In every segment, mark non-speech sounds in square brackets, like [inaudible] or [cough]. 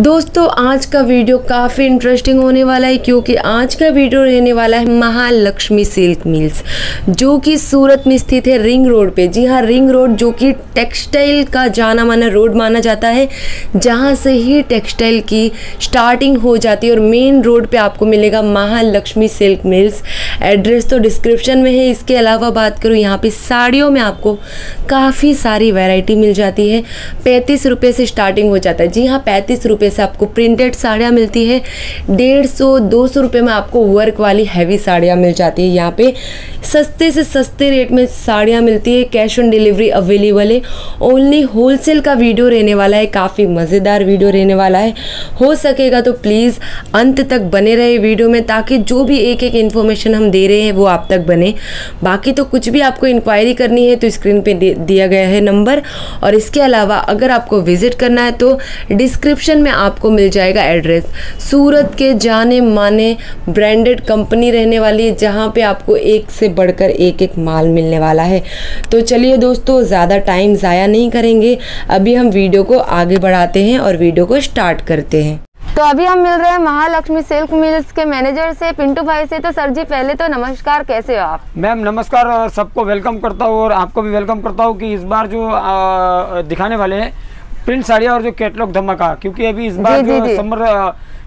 दोस्तों, आज का वीडियो काफ़ी इंटरेस्टिंग होने वाला है क्योंकि आज का वीडियो रहने वाला है महालक्ष्मी सिल्क मिल्स, जो कि सूरत में स्थित है रिंग रोड पे। जी हाँ रिंग रोड जो कि टेक्सटाइल का जाना माना रोड माना जाता है, जहाँ से ही टेक्सटाइल की स्टार्टिंग हो जाती है और मेन रोड पे आपको मिलेगा महालक्ष्मी सिल्क मिल्स। एड्रेस तो डिस्क्रिप्शन में है, इसके अलावा बात करूँ, यहाँ पर साड़ियों में आपको काफ़ी सारी वैरायटी मिल जाती है। पैंतीस रुपये से स्टार्टिंग हो जाता है। जी हाँ पैंतीस रुपये से आपको प्रिंटेड साड़ियाँ मिलती है, डेढ़ सौ, दो सौ रुपये में आपको वर्क वाली हैवी साड़ियाँ मिल जाती है। यहाँ पे सस्ते से सस्ते रेट में साड़ियाँ मिलती है कैश ऑन डिलीवरी अवेलेबल है। ओनली होलसेल का वीडियो रहने वाला है, काफ़ी मज़ेदार वीडियो रहने वाला है। हो सकेगा तो प्लीज़ अंत तक बने रहे वीडियो में, ताकि जो भी एक एक इन्फॉर्मेशन हम दे रहे हैं, वो आप तक बने। बाकी तो कुछ भी आपको इंक्वायरी करनी है तो स्क्रीन पे दिया गया है नंबर और इसके अलावा अगर आपको विज़िट करना है तो डिस्क्रिप्शन में आपको मिल जाएगा एड्रेस। सूरत के जाने माने ब्रांडेड कंपनी रहने वाली है जहाँ पे आपको एक से बढ़कर एक एक माल मिलने वाला है। तो चलिए दोस्तों ज़्यादा टाइम ज़ाया नहीं करेंगे। अभी हम वीडियो को आगे बढ़ाते हैं और वीडियो को स्टार्ट करते हैं। तो अभी हम मिल रहे हैं महालक्ष्मी सिल्क मिल्स के मैनेजर से पिंटू भाई से। तो सर जी पहले तो नमस्कार कैसे हो आप? मैम नमस्कार और सबको वेलकम करता हूँ और आपको भी वेलकम करता हूँ कि इस बार जो आ, दिखाने वाले हैं प्रिंट साड़ियाँ और जो कैटलॉग धमाका क्योंकि अभी इस बार जी, जी, जो। समर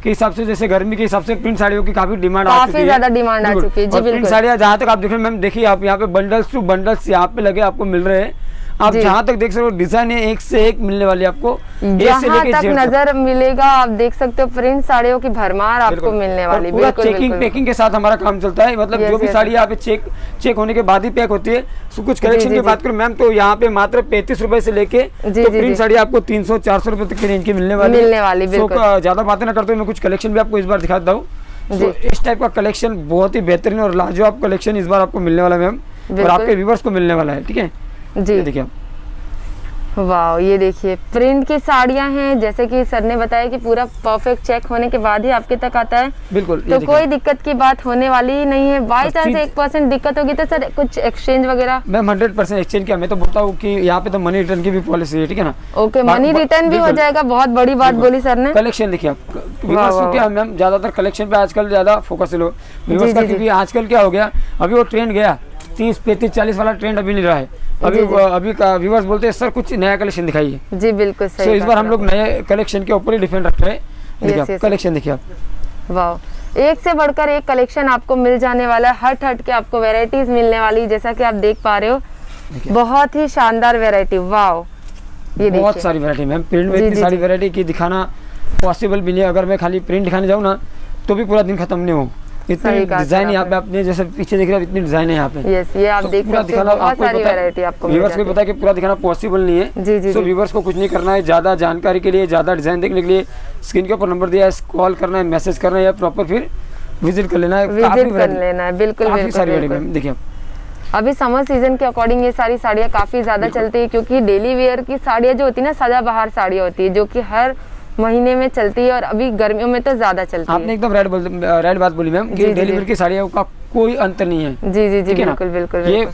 के हिसाब से जैसे गर्मी के हिसाब से प्रिंट साड़ियों की काफ़ी डिमांड आ चुकी है। ज़्यादा डिमांड आ चुकी है, जी, प्रिंट साड़ियाँ जहाँ तक आप देख रहे हैं मैम देखिए आप यहाँ पे बंडल्स टू बंडल्स यहाँ पे लगे आपको मिल रहे हैं। आप जहाँ तक देख सकते हो डिज़ाइन है एक से एक मिलने वाली आपको जहाँ तक नज़र मिलेगा आप देख सकते हो प्रिंट साड़ियों की भरमार आपको मिलने वाली पूरा चेकिंग पैकिंग के साथ हमारा काम चलता है। मतलब जो भी साड़ी यहाँ पे चेक चेक होने के बाद ही पैक होती है। कुछ कलेक्शन की बात करूँ मैम तो यहाँ पे मात्र पैंतीस रूपए से लेके तो प्रिंट साड़ी आपको तीन सौ चार सौ रूपए तक की रेंज की मिलने वाली। मिलने वाली, ज़्यादा बातें ना करते हुए मैं कुछ कलेक्शन भी आपको इस बार दिखाता हूँ। इस टाइप का कलेक्शन बहुत ही बेहतरीन और लाजवाब कलेक्शन इस बार आपको मिलने वाला है मैम और आपके व्यूवर्स को मिलने वाला है ठीक है? जी। देखिए वाह ये देखिए प्रिंट की साड़ियाँ हैं जैसे कि सर ने बताया कि पूरा परफेक्ट चेक होने के बाद ही आपके तक आता है। बिल्कुल तो कोई दिक्कत की बात होने वाली ही। नहीं है बाई चांस एक परसेंट दिक्कत होगी तो सर कुछ एक्सचेंज वगैरह? मैम हंड्रेड परसेंट एक्सचेंज किया। मैं तो बोलता हूँ कि यहाँ पे तो मनी रिटर्न की भी पॉलिसी है ठीक है ना? ओके मनी रिटर्न भी हो जाएगा बहुत बड़ी बात बोली सर ने। कलेक्शन देखिए आप। क्या मैम ज़्यादातर कलेक्शन पे आजकल ज़्यादा फोकस जी, क्योंकि आजकल क्या हो गया अभी वो ट्रेंड गया। तीस पैंतीस चालीस वाला ट्रेंड अभी नहीं रहा है। अभी जी। अभी का व्यूवर्स बोलते हैं सर कुछ नया कलेक्शन दिखाइए। जी बिल्कुल सही इस बार हम लोग नए कलेक्शन के ऊपर ही डिपेंड रख रहे हैं कलेक्शन देखिए आप। वाह एक से बढ़कर एक कलेक्शन आपको मिल जाने वाला है। हट हट के आपको वेराइटीज मिलने वाली जैसा कि आप देख पा रहे हो। बहुत ही शानदार वेराइटी वाह ये बहुत सारी वैरायटी मैम प्रिंट में इतनी सारी। वैरायटी की दिखाना पॉसिबल भी नहीं अगर मैं खाली प्रिंट दिखाने जाऊँ ना तो भी पूरा दिन खत्म नहीं हो इतनी डिज़ाइन यहाँ पे आपने। जैसे पीछे देख रहे हो इतनी डिज़ाइन है यहाँ पे। यस ये आप तो देख सकते हो बहुत आपको सारी व्यूवर्स को पता कि पूरा दिखाना पॉसिबल नहीं है। जी, जी, सो व्यूवर्स को कुछ नहीं करना है ज़्यादा जानकारी के लिए ज़्यादा डिज़ाइन देखने के लिए स्क्रीन के ऊपर नंबर दिया है कॉल करना है मैसेज करना है या प्रॉपर फिर विज़िट कर लेना है। विज़िट कर लेना है बिल्कुल बिल्कुल सारी देखिए अभी समर सीज़न के अकॉर्डिंग ये सारी साड़ियाँ काफ़ी ज़्यादा चलती है क्योंकि डेली वेयर की साड़ियाँ जो होती है ना सदाबहार साड़ियाँ होती है जो कि हर महीने में चलती है और अभी गर्मियों में तो ज़्यादा चलती आपने है। आपने एकदम बोल बात बोली मैम जी, कि जी, डेली जी। वेयर की साड़ियों का कोई अंतर नहीं है। जी जी जी है? बिल्कुल बिल्कुल ये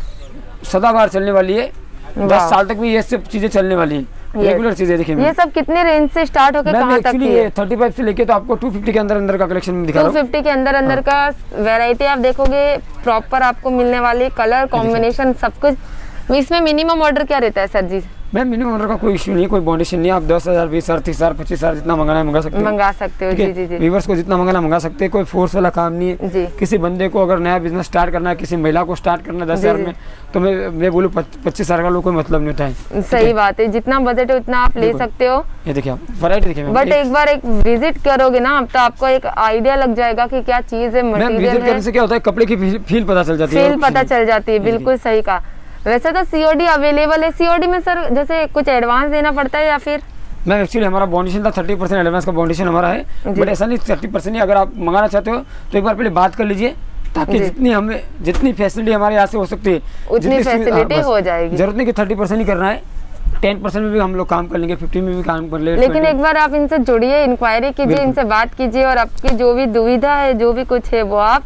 सदाबहार चलने वाली है। दस साल तक भी ये सब चीज़ें चलने वाली है। रेगुलर चीज़ें देखिए ये सब कितने रेंज से स्टार्ट होकर कहाँ तक की है? थर्टी फाइव से लेके तो आपको टू फिफ्टी के अंदर अंदर का कलेक्शन दिखा टू फिफ्टी के अंदर हाँ। अंदर का वैरायटी आप देखोगे प्रॉपर आपको मिलने वाली कलर कॉम्बिनेशन सब कुछ। इसमें मिनिमम ऑर्डर क्या रहता है sir ji? Ma'am minimum order का कोई इशू नहीं कोई बाउंडेशन नहीं आप दस हज़ार बीस हज़ार तीस हज़ार पच्चीस हज़ार जितना मंगाना है मंगा सकते हो। मंगा सकते हो जी जी जी। व्यूवर्स को जितना मंगाना मंगा सकते हैं कोई फोर्स वाला काम नहीं है। किसी बंदे को अगर नया बिज़नेस स्टार्ट करना है किसी महिला को स्टार्ट करना है दस हज़ार में तो मैं मैं बोलूँ पच्चीस हज़ार का लोग कोई मतलब नहीं होता है? सही बात है जितना बजट है उतना आप ले सकते हो। ये देखिए आप वरायटी देखिए बट एक- बार एक विज़िट करोगे ना तो आपको एक आइडिया लग जाएगा की क्या चीज़ है मटेरियल क्या होता कपड़े की फील पता चल जाती है। फील पता चल जाती है बिल्कुल सही कहा। वैसे तो सीओडी अवेलेबल है। सीओडी में सर जैसे कुछ एडवांस देना पड़ता है या फिर? मैम एक्चुअली हमारा बाउंडेशन था थर्टी परसेंट एडवांस का बाउंडेशन हमारा है। बट ऐसा नहीं थर्टी परसेंट अगर आप मंगाना चाहते हो तो एक बार पहले बात कर लीजिए ताकि जितनी हमें जितनी फैसिलिटी हमारे यहाँ से हो सकती है उतनी facility हाँ। हो जाएगी। ज़रूरत नहीं कि थर्टी परसेंट ही करना है। टेन परसेंट में भी हम लोग काम कर लेंगे फिफ्टी में भी काम कर लेंगे लेकिन एक बार आप इनसे जुड़िए इंक्वायरी कीजिए इनसे बात कीजिए और आपकी जो भी दुविधा है जो भी कुछ है वो आप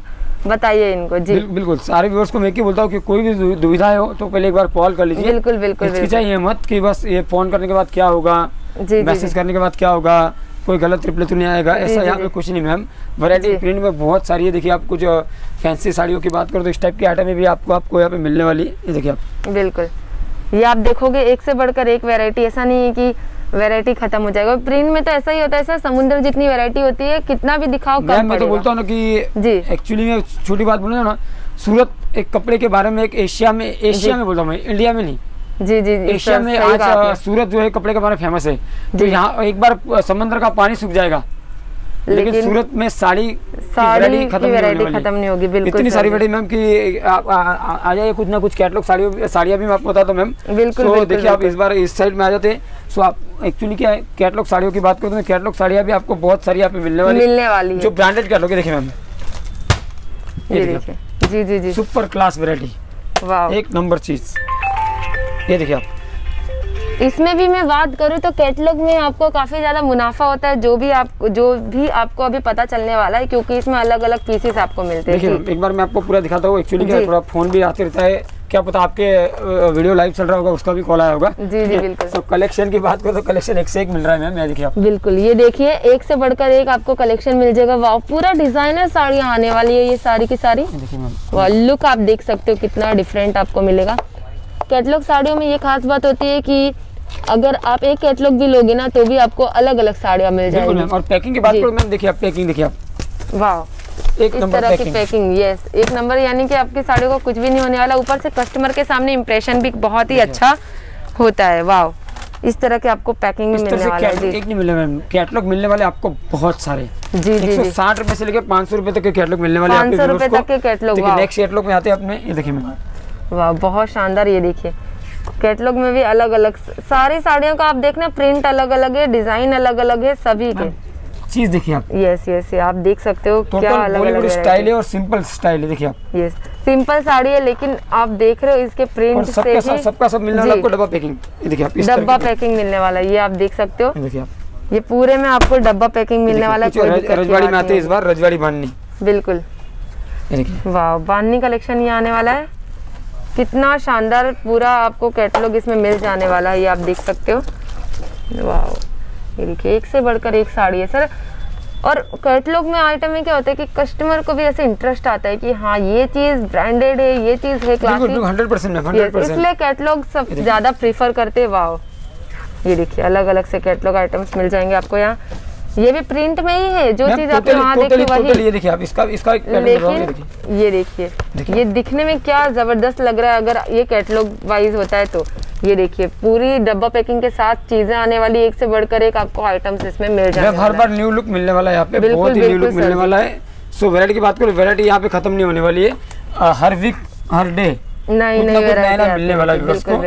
बताइए इनको जी। बिल, बिल्कुल सारे व्यूअर्स को मैं बोलता हूँ कि कोई भी दुविधा हो तो पहले एक बार कॉल कर लीजिए। बिल्कुल बिल्कुल हिचकिचाइए मत कि बस ये फ़ोन करने के बाद क्या होगा मैसेज करने के बाद क्या होगा कोई गलत रिप्लाई तो नहीं आएगा ऐसा यहाँ पे कुछ नहीं मैम वैरायटी प्रिंट में बहुत सारी है देखिए आप कुछ फैंसी साड़ियों की बात करो तो इस टाइप की आइटम भी आपको आपको यहाँ पे मिलने वाली है। ये देखिए आप। बिल्कुल। ये आप देखोगे एक से बढ़कर एक वैरायटी ऐसा नहीं है कि वैरायटी खत्म हो जाएगा। प्रिंट में तो ऐसा ही होता है सर समुद्र जितनी वैरायटी होती है कितना भी दिखाओ कम मैं तो बोलता हूँ ना कि जी। एक्चुअली में छोटी बात बोलूँ ना सूरत एक कपड़े के बारे में एक एशिया में एशिया में बोलता हूँ मैं इंडिया में नहीं। जी जी जी एशिया में आज सूरत जो है कपड़े के बारे में फ़ेमस है। तो यहाँ एक बार समंदर का पानी सूख जाएगा। लेकिन, सूरत में साड़ी साड़ी की खत्म नहीं वाली। खत्म नहीं होगी, बिल्कुल इतनी सारी वैरायटी मैम कि आ, आ, आ जाइए कुछ ना कुछ कैटलॉग साड़ियों साड़ियाँ भी मैं आपको बताता हूँ मैम। बिल्कुल, तो देखिए आप इस बार इस साइड में आ जाते हैं। सो आप एक्चुअली क्या कैटलॉग साड़ियों की बात करें तो कैटलॉग साड़ियाँ भी आपको बहुत सारी यहाँ पे मिलने वाली मिलने वाली जो ब्रांडेड कैटलॉग है देखिए मैम। ये देखिए देखिए। जी जी जी। सुपर क्लास वैरायटी एक नंबर चीज़। ये देखिए आप। इसमें भी मैं बात करूँ तो कैटलॉग में आपको काफ़ी ज़्यादा मुनाफा होता है जो भी आप जो भी आपको अभी पता चलने वाला है क्योंकि इसमें अलग अलग पीसेस आपको मिलते हैं। देखिए एक बार मैं आपको पूरा दिखाता हूँ एक्चुअली क्या थोड़ा फ़ोन भी आते रहता है क्या पता आपके वीडियो लाइव चल रहा होगा उसका भी कॉल आया होगा। जी, जी, बिल्कुल। तो कलेक्शन की बात करो तो कलेक्शन एक से एक मिल रहा है मैम ये देखिए बिल्कुल ये देखिए एक से बढ़कर एक आपको कलेक्शन मिल जाएगा। वाह पूरा डिज़ाइनर साड़ियाँ आने वाली है ये सारी की सारी। देखिए मैम। वाह लुक आप देख सकते हो कितना डिफरेंट आपको मिलेगा। कैटलॉग साड़ियों में ये खास बात होती है कि अगर आप एक कैटलॉग भी लोगे ना तो भी आपको अलग अलग साड़ियाँ मिल जाएगी। और पैकिंग की बात करो मैम देखिए आप पैकिंग देखिए आप। वाह। एक इस तरह की पैकिंग। यस एक नंबर यानी कि आपकी साड़ी को कुछ भी नहीं होने वाला। ऊपर से कस्टमर के सामने इम्प्रेशन भी बहुत ही अच्छा होता है। वाह। इस तरह के आपको पैकिंग में मिलने वाला है। एक नहीं मिले मैम। कैटलॉग मिलने वाले आपको बहुत सारे। जी जी जी। साठ रुपए से लेकर पाँच सौ रुपए तक के कैटलॉग मिलने वाले 500 आपके रुपए तक के को। catalog, देखिए वाह। नेक्स्ट कैटलॉग में आते हैं अपने। ये देखिए मैम। वाह बहुत शानदार। ये देखिए कैटलॉग में भी अलग अलग सारी साड़ियों का आप देखना प्रिंट अलग अलग है डिज़ाइन अलग अलग है सभी के। चीज़ देखिए आप। यस यस आप देख सकते हो क्या टोटल अलग अलग स्टाइल है। और सिंपल स्टाइल है देखिए आप। यस सिंपल साड़ी है लेकिन आप देख रहे हो इसके प्रिंट से सबका सब ही सबका सब मिलने वाला आपको डब्बा पैकिंग देखिए आप डब्बा पैकिंग मिलने वाला ये आप देख सकते हो। ये देखिए आप। ये पूरे में आपको डब्बा पैकिंग मिलने वाला है रजवाड़ी में आते हैं इस बार रजवाड़ी बांधनी। बिल्कुल। वाह बांधनी कलेक्शन ये आने वाला है। कितना शानदार पूरा आपको कैटलॉग इसमें मिल जाने वाला है ये आप देख सकते हो। वाह ये देखिए एक से बढ़कर एक साड़ी है सर। और कैटलॉग में आइटम में क्या होता है कि कस्टमर को भी ऐसे इंटरेस्ट आता है कि हाँ ये चीज़ ब्रांडेड है ये चीज़ है क्लासिक इसलिए कैटलॉग सब ज़्यादा प्रीफर करते हैं। वाओ ये देखिए अलग अलग से कैटलॉग आइटम्स मिल जाएँगे आपको यहाँ। ये भी प्रिंट में ही है जो चीज़ आपने वहाँ देखी टोटली वही ये देखिए आप इसका इसका एक ये देखिए। लेकिन ये देखिए देखिए। ये दिखने में क्या ज़बरदस्त लग रहा है अगर ये कैटलॉग वाइज होता है तो। ये देखिए पूरी डब्बा पैकिंग के साथ चीज़ें आने वाली एक से बढ़कर एक आपको आइटम्स इसमें मिल मैम हर बार न्यू लुक मिलने वाला है यहाँ पे बहुत ही न्यू लुक मिलने वाला है। सो वैरायटी की बात करो वैरायटी यहाँ पे खत्म नहीं होने वाली है। हर वीक हर डे नहीं नई कुछ नई ना नया मिलने वाला व्यूवर्स को।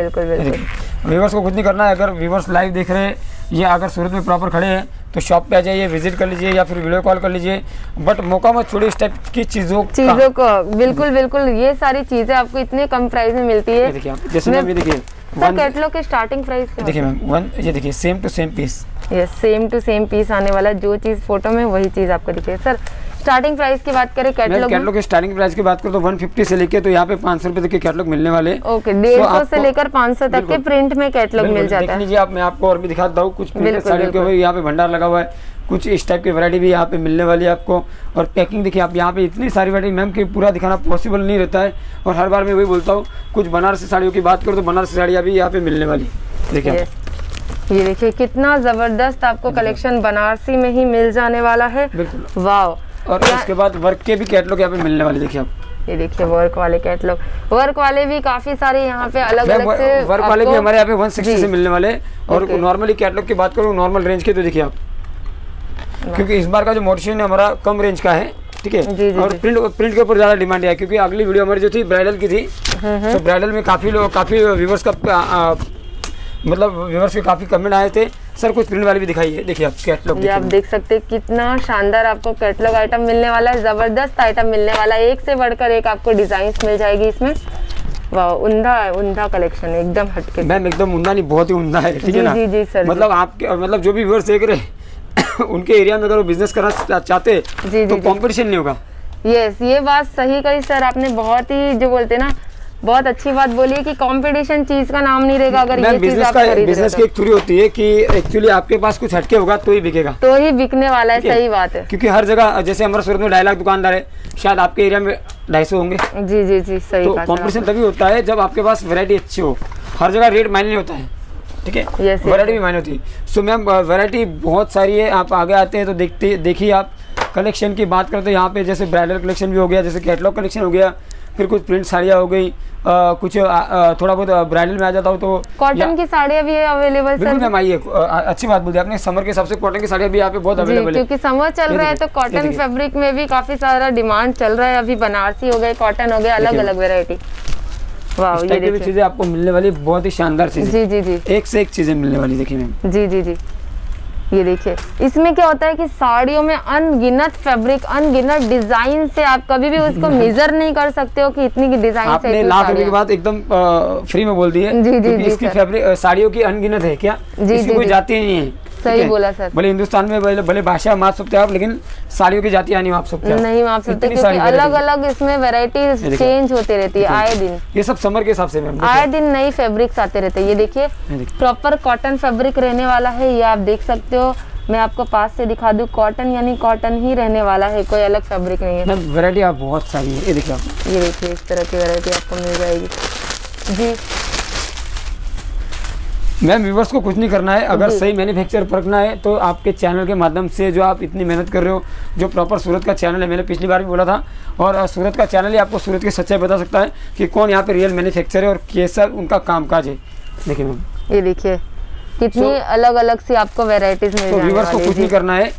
व्यूवर्स को कुछ नहीं करना है अगर व्यूवर्स लाइव देख रहे हैं या अगर सूरत में प्रॉपर खड़े हैं तो शॉप पे आ जाइए विज़िट कर लीजिए या फिर वीडियो कॉल कर लीजिए। बट मौका मत छोड़िए इस टाइप की चीज़ों चीज़ों को बिल्कुल बिल्कुल ये सारी चीज़ें आपको इतने कम प्राइस में मिलती है। देखिए आप जैसे मैम ये देखिए सर कैटलॉग के स्टार्टिंग प्राइस देखिए मैम वन ये देखिए same to same piece yes same to same piece आने वाला जो चीज़ फ़ोटो में वही चीज़ आपको दिखे सर स्टार्टिंग प्राइस की बात करें कैटलॉग कैटलॉग की स्टार्टिंग प्राइस की बात करूँ तो 150 से लेके तो यहाँ पे पाँच सौ रुपये तक के कैटलॉग मिलने वाले ओके डेढ़ सौ से लेकर पाँच सौ तक के प्रिंट में कैटलॉग मिल जाता है। आप मैं आपको और भी दिखाता हूँ। कुछ साड़ियों के यहाँ पे भंडार लगा हुआ है। कुछ इस टाइप की वैरायटी भी यहाँ पे मिलने वाली है आपको। और पैकिंग देखिए आप यहाँ पे इतनी सारी वैरायटी मैम कि पूरा दिखाना पॉसिबल नहीं रहता है। और हर बार मैं वही बोलता हूँ कुछ बनारसी साड़ियों की बात करूँ तो बनारसी साड़ियाँ भी यहाँ पे मिलने वाली। देखिए ये देखिए कितना ज़बरदस्त आपको कलेक्शन बनारसी में ही मिल जाने वाला है। वाओ और उसके बाद वर्क के भी कैटलॉग यहाँ पे मिलने वाले देखिए आप। ये देखिए वर्क वाले कैटलॉग वर्क वाले भी काफ़ी सारे यहाँ पे अलग अलग से वर्क वाले भी हमारे यहाँ पे 160 जी। से मिलने वाले। और नॉर्मली कैटलॉग की बात करूँ नॉर्मल रेंज के तो देखिए आप। क्योंकि इस बार का जो मोटिशन है हमारा कम रेंज का है ठीक है? और। प्रिंट प्रिंट के ऊपर ज़्यादा डिमांड है क्योंकि अगली वीडियो हमारी जो थी ब्राइडल की थी तो ब्राइडल में काफ़ी लोग काफ़ी व्यूवर्स का मतलब व्यूवर्स के काफ़ी कमेंट आए थे। सर कुछ प्रिंट वाले भी दिखाइए। देखिए आप कैटलॉग ये आप देख सकते हैं कितना शानदार आपको कैटलॉग आइटम मिलने वाला है ज़बरदस्त आइटम मिलने वाला है। एक से बढ़कर एक आपको डिज़ाइन मिल जाएगी इसमें। वाह उंधा है उंधा कलेक्शन है एकदम हटके। मैम एकदम उमदा नहीं बहुत ही उमदा है ठीक है ना? जी, जी, सर, मतलब आपके मतलब जो भी व्यूवर्स देख रहे [coughs] उनके एरिया में अगर वो बिज़नेस करना चाहते हैं, जी, तो कंपटीशन नहीं होगा। यस ये बात सही कही सर आपने। बहुत ही जो बोलते हैं ना बहुत अच्छी बात बोलिए कि कंपटीशन चीज़ का नाम नहीं रहेगा अगर ये चीज़ बिज़नेस का बिज़नेस की एक थ्योरी होती है कि एक्चुअली आपके पास कुछ हटके होगा तो ही बिकेगा। तो ही बिकने वाला है सही बात है। क्योंकि हर जगह जैसे हमारे सूरत में ढाई लाख दुकानदार है शायद आपके एरिया में ढाई सौ होंगे। जी जी जी सही तो कहा तभी होता है जब आपके पास वेरायटी अच्छी हो। हर जगह रेट मायने नहीं होता है ठीक है? वैरायटी भी मायने होती है। सो मैम वैरायटी बहुत सारी है आप आगे आते हैं तो देखते देखिए आप। कलेक्शन की बात करते हैं यहाँ पे जैसे ब्राइडल कलेक्शन भी हो गया जैसे कैटलॉग कलेक्शन हो गया फिर कुछ प्रिंट साड़ियाँ हो गई अ, कुछ अ, अ, थोड़ा बहुत ब्राइडल में आ जाता हो तो कॉटन की साड़ियाँ भी अवेलेबल बिल्कुल मैम आइए अच्छी बात बोली आपने समर के हिसाब से कॉटन की साड़ियाँ भी यहाँ पे बहुत अवेलेबल है। क्योंकि समर चल रहा है तो कॉटन। फैब्रिक में भी काफ़ी सारा डिमांड चल रहा है। अभी बनारसी हो गए कॉटन हो गए अलग अलग वेरायटी ये चीज़ें आपको मिलने वाली बहुत ही शानदार चीज़ें। जी जी जी। एक से एक चीज़ें मिलने वाली देखिए मैम। जी जी जी। ये देखिए इसमें क्या होता है कि साड़ियों में अनगिनत फैब्रिक अनगिनत डिज़ाइन से आप कभी भी उसको [laughs] मेजर नहीं कर सकते हो कि इतनी की डिज़ाइन आपने लाख रुपए की बात एकदम फ्री में बोल दी है जी, जी, जी, इसकी फैब्रिक साड़ियों की अनगिनत है क्या? जी, इसकी जी, कोई। जाति नहीं है। सही बोला सर। भले हिंदुस्तान में भले भले भाषा माप सकते हो आप लेकिन साड़ियों की जातियाँ नहीं माप सकते नहीं माप सकते क्योंकि अलग अलग इसमें देखिए। चेंज होती रहती है आए दिन। ये सब समर के हिसाब से आए दिन नई फैब्रिक्स आते रहते हैं। ये देखिए प्रॉपर कॉटन फेब्रिक रहने वाला है ये आप देख सकते हो। मैं आपको पास से दिखा दूँ कॉटन यानी कॉटन ही रहने वाला है कोई अलग फैब्रिक नहीं है। वैरायटी आप बहुत सारी है। ये देखिए आप। ये देखिए इस तरह की वैरायटी आपको मिल जाएगी। जी। मैम व्यूवर्स को कुछ नहीं करना है। अगर सही मैन्युफैक्चर परखना है तो आपके चैनल के माध्यम से जो आप इतनी मेहनत कर रहे हो जो प्रॉपर सूरत का चैनल है मैंने पिछली बार भी बोला था और सूरत का चैनल ही आपको सूरत की सच्चाई बता सकता है कि कौन यहाँ पे रियल मैन्युफैक्चर है और कैसा उनका काम काज है। देखिए मैम। ये देखिए कितनी अलग अलग सी आपको वेराइटीज मिल तो व्यूवर्स को कुछ नहीं करना है।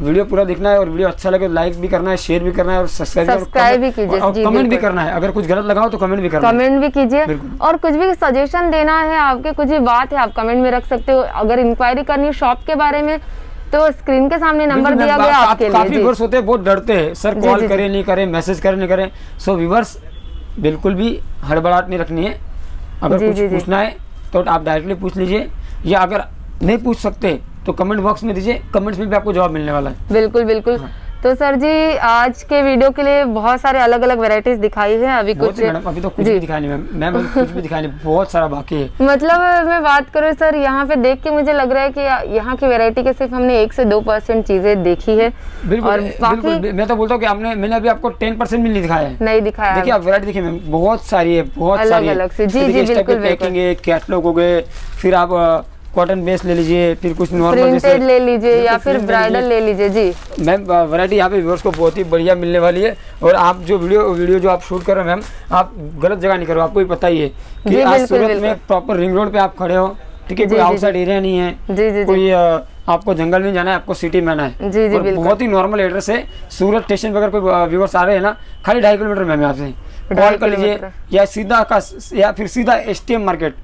वीडियो पूरा देखना है और वीडियो अच्छा लगे तो लाइक भी करना है शेयर भी करना है और सब्सक्राइब भी कीजिए, और कमेंट भी करना है। अगर कुछ गलत लगाओ तो कमेंट भी करना है। कमेंट भी कीजिए। और कुछ भी सजेशन देना है आपके कुछ भी बात है आप कमेंट में रख सकते हो। अगर इंक्वायरी करनी है शॉप के बारे में तो स्क्रीन के सामने नंबर दिया गया आप- आपके काफ़ी लिए व्यूवर्स होते हैं बहुत डरते हैं। सर कॉल करें नहीं करें मैसेज करें नहीं करें। सो व्यूवर्स बिल्कुल भी हड़बड़ाहट नहीं रखनी है। अगर कुछ। पूछना है तो आप डायरेक्टली पूछ लीजिए। या अगर नहीं पूछ सकते तो कमेंट बॉक्स में दीजिए कमेंट्स में भी आपको जवाब मिलने वाला है। बिल्कुल बिल्कुल। हाँ। तो सर जी आज के वीडियो के लिए बहुत सारे अलग अलग वैरायटीज दिखाई है अभी कुछ मैडम अभी तो कुछ भी दिखाई नहीं मैम कुछ भी दिखाई नहीं बहुत सारा बाकी है। मतलब मैं बात करूँ सर यहाँ पे देख के मुझे लग रहा है कि यहाँ की वैरायटी के सिर्फ़ हमने एक से दो परसेंट चीज़ें देखी है। बिल्कुल और बाकी बिल्कुल मैं तो बोलता हूँ कि आपने मैंने अभी आपको टेन परसेंट भी नहीं दिखाया है। नहीं दिखाया देखिए आप वैरायटी देखिए मैम बहुत सारी है बहुत अलग सारी अलग सी, जी, तो जी, बिल्कुल, पैकिंग है कैटलॉग हो गए फिर आप कॉटन बेस ले लीजिए फिर कुछ नॉर्मल ले लीजिए या फिर ब्राइडल ले लीजिए जी। मैम वैरायटी यहाँ पे व्यूअर्स को बहुत ही बढ़िया मिलने वाली है। और आप जो वीडियो वीडियो जो आप शूट कर रहे हो मैम आप गलत जगह नहीं करो आपको भी पता ही है कि आज सूरत में प्रॉपर रिंग रोड पे आप खड़े हो ठीक है कोई आउटसाइड एरिया नहीं है जी जी जी। कोई आपको जंगल में जाना है आपको सिटी में आना है। जी, जी, बहुत ही नॉर्मल एड्रेस है। सूरत स्टेशन पे अगर कोई व्यूवर्स आ रहे हैं ना खाली ढाई किलोमीटर मैम यहाँ से कॉल कर लीजिए या सीधा का या फिर सीधा STM market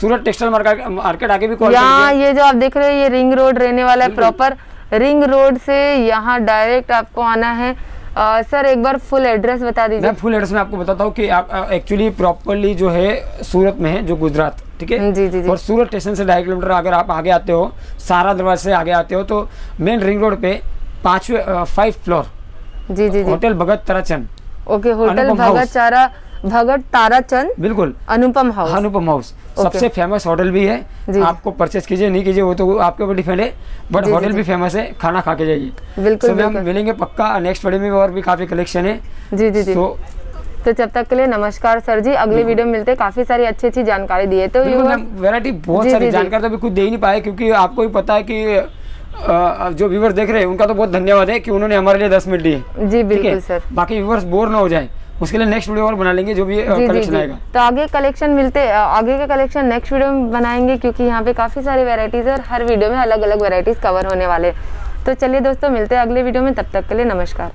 Surat textile market आके भी कॉल यहाँ ये जो आप देख रहे हो ये रिंग रोड रहने वाला है प्रॉपर रिंग रोड से यहाँ डायरेक्ट आपको आना है। अ, सर एक बार फुल एड्रेस बता दीजिए। मैं फुल एड्रेस में आपको बताता हूँ कि आप एक्चुअली प्रॉपरली जो है सूरत में है जो गुजरात ठीक है? जी, जी, जी। और सूरत स्टेशन से ढाई किलोमीटर अगर आप आगे आते हो सारा दरवाजे से आगे आते हो तो मेन रिंग रोड पे पांचवे फाइव फ्लोर जी जी जी। Hotel Bhagat Tarachand. Okay hotel Bhagat चारा भगत ताराचंद बिल्कुल। अनुपम हाउस अनुपम हाउस सबसे फ़ेमस होटल भी है। आपको परचेज कीजिए नहीं कीजिए वो तो आपके ऊपर डिपेंड है। बट होटल भी फ़ेमस है खाना खा के जाइए। बिल्कुल, मैम मिलेंगे पक्का। नेक्स्ट वीडियो में और भी काफ़ी कलेक्शन है। जी जी जी। तो तो जब तक के लिए नमस्कार सर जी। अगले वीडियो में मिलते हैं। काफ़ी सारी अच्छी अच्छी जानकारी दी है। तो viewers- बहुत सारी। जानकारी तो अभी खुद दे ही नहीं पाए क्योंकि आपको भी पता है कि जो व्यूवर्स देख रहे हैं उनका तो बहुत धन्यवाद है कि उन्होंने हमारे लिए दस मिनट दिए। जी बिल्कुल सर बाकी व्यूवर्स बोर ना हो जाए। उसके लिए नेक्स्ट वीडियो और बना लेंगे जो भी कलेक्शन आएगा। तो आगे कलेक्शन मिलते आगे का कलेक्शन नेक्स्ट वीडियो में बनाएँगे क्योंकि यहाँ पे काफ़ी सारी वेराइटीज़ है और हर वीडियो में अलग अलग वेराइटीज़ कवर होने वाले तो चलिए दोस्तों मिलते हैं अगले वीडियो में तब तक के लिए नमस्कार।